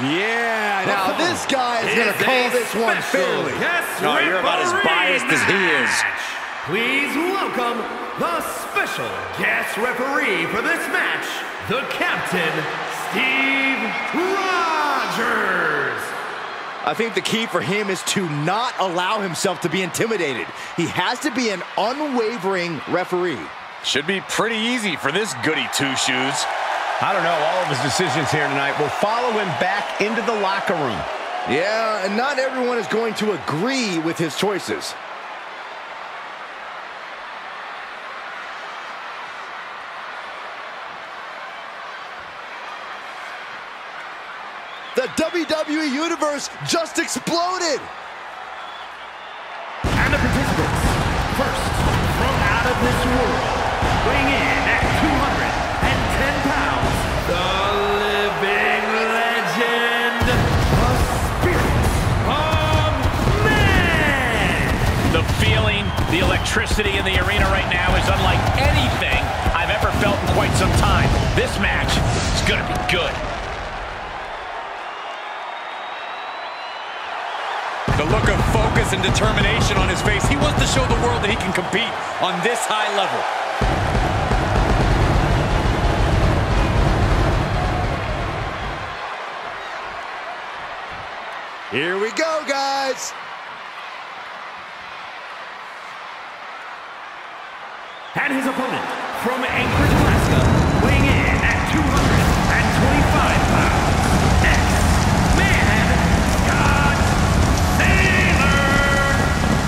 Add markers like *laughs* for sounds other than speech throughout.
Yeah, now this guy is going to call this one fairly. No, you're about as biased as he is. Please welcome the special guest referee for this match, the Captain, Steve Rogers. I think the key for him is to not allow himself to be intimidated. He has to be an unwavering referee. Should be pretty easy for this goody two-shoes. I don't know. All of his decisions here tonight will follow him back into the locker room. Yeah, and not everyone is going to agree with his choices. The WWE Universe just exploded! The electricity in the arena right now is unlike anything I've ever felt in quite some time. This match is going to be good. The look of focus and determination on his face. He wants to show the world that he can compete on this high level. Here we go, guys! And his opponent, from Anchorage, Alaska, weighing in at 225 pounds, X-Man Scott Sailor!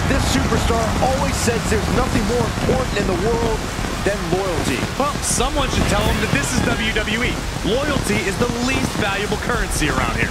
This superstar always says there's nothing more important in the world than loyalty. Well, someone should tell him that this is WWE. Loyalty is the least valuable currency around here.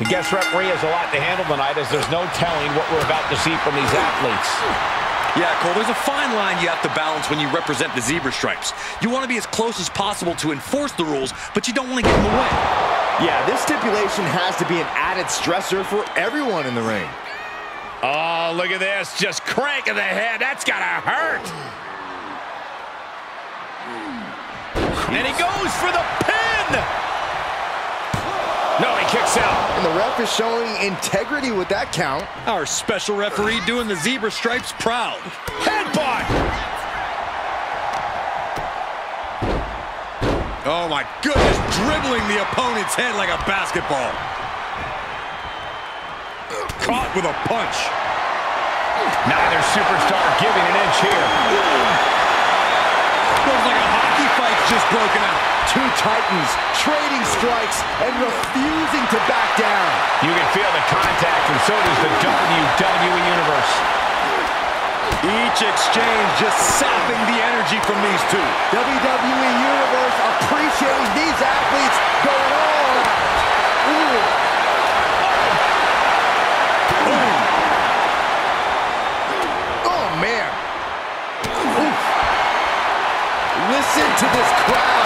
The guest referee has a lot to handle tonight as there's no telling what we're about to see from these athletes. Yeah, Cole, there's a fine line you have to balance when you represent the zebra stripes. You want to be as close as possible to enforce the rules, but you don't want to get in the way. Yeah, this stipulation has to be an added stressor for everyone in the ring. Oh, look at this. Just cranking the head. That's got to hurt. And he goes for the pin. No, he kicks out. And the ref is showing integrity with that count. Our special referee doing the zebra stripes proud. Headbutt. Oh my goodness, dribbling the opponent's head like a basketball. Caught with a punch. Neither superstar giving an inch here. Looks like a hockey fight's just broken out. Two titans trading strikes and refusing to back down. You can feel the contact, and so does the WWE Universe. Each exchange just sapping the energy from these two. WWE Universe appreciating these athletes going all out. Ooh. Oh, man. Oof. Listen to this crowd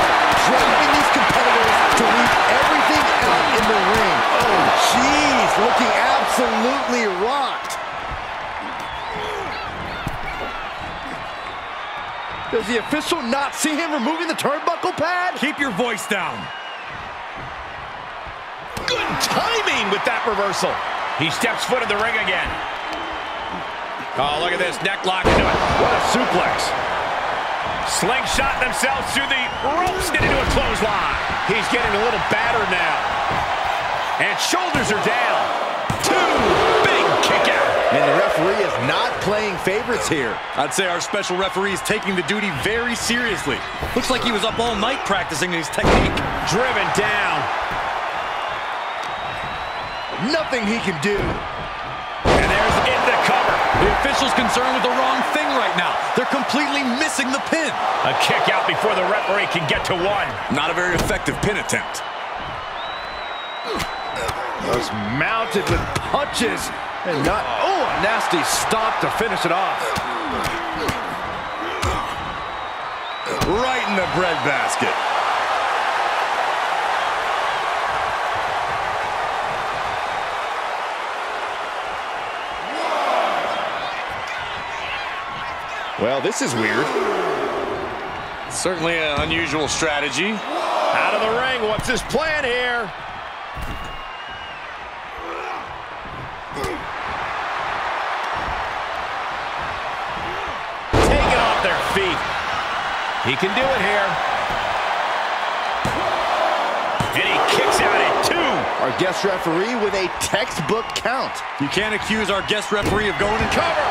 driving these competitors to leave everything out in the ring. Oh, jeez, looking absolutely rocked. Does the official not see him removing the turnbuckle pad? Keep your voice down. Good timing with that reversal. He steps foot in the ring again. Oh, look at this. Neck lock into it. What a suplex. Slingshot themselves through the ropes and into a clothesline. He's getting a little battered now. And shoulders are down. Two big kick out. And the referee is not playing favorites here. I'd say our special referee is taking the duty very seriously. Looks like he was up all night practicing his technique. Driven down. Nothing he can do. And there's in the cover. The official's concerned with the wrong thing right now. They're completely missing the pin. A kick out before the referee can get to one. Not a very effective pin attempt. Was mounted with punches and not. Oh, a nasty stop to finish it off. Right in the breadbasket. Well, this is weird. Certainly an unusual strategy. Out of the ring. What's his plan here? He can do it here. And he kicks out at two. Our guest referee with a textbook count. You can't accuse our guest referee of going in cover.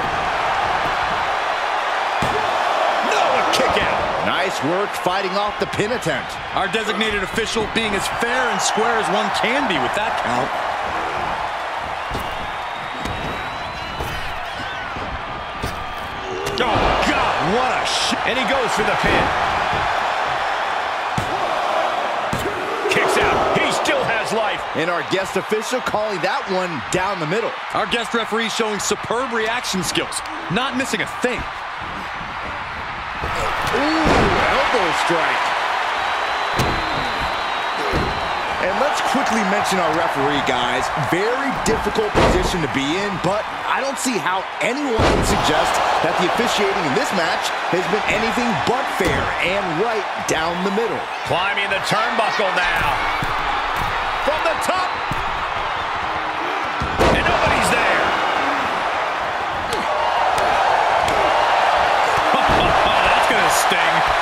No, a kick out. Nice work fighting off the pin attempt. Our designated official being as fair and square as one can be with that count. And he goes for the pin. Kicks out. He still has life. And our guest official calling that one down the middle. Our guest referee showing superb reaction skills, not missing a thing. Ooh, elbow strike. And let's quickly mention our referee, guys. Very difficult position to be in, but I don't see how anyone would suggest that the officiating in this match has been anything but fair and right down the middle. Climbing the turnbuckle now. From the top. And nobody's there. *laughs* That's gonna sting.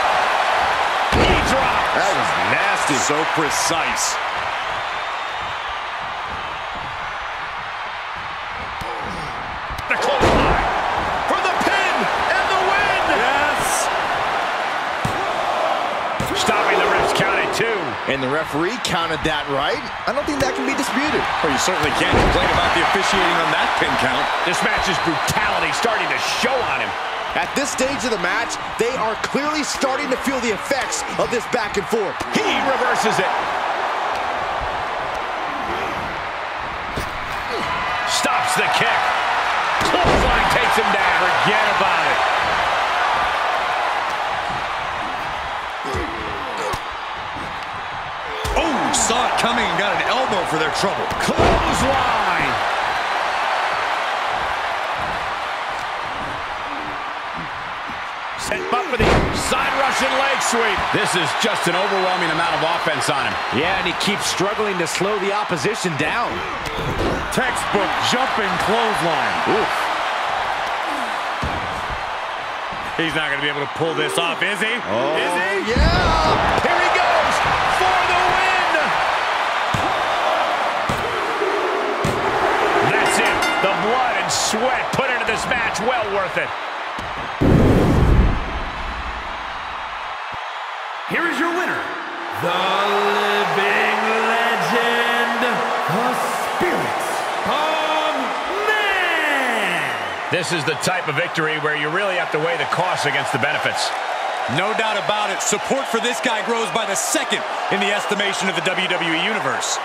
He drops. That was nasty. So precise. The clothesline. For the pin and the win. Yes. Stopping the ref's count at two. And the referee counted that right. I don't think that can be disputed. Well, you certainly can't complain about the officiating on that pin count. This match's brutality starting to show on him. At this stage of the match, they are clearly starting to feel the effects of this back and forth. He reverses it. Stops the kick. Clothesline takes him down. Forget about it. Oh, saw it coming and got an elbow for their trouble. Clothesline. Set up for the side Russian leg sweep. This is just an overwhelming amount of offense on him. Yeah, and he keeps struggling to slow the opposition down. Textbook jumping clothesline. Oof. He's not going to be able to pull this off, is he? Oh, Is he? yeah! Here he goes for the win. That's it. The blood and sweat put into this match. Well worth it. Here is your winner, the living legend, the Spirits of Man. This is the type of victory where you really have to weigh the costs against the benefits. No doubt about it. Support for this guy grows by the second in the estimation of the WWE Universe.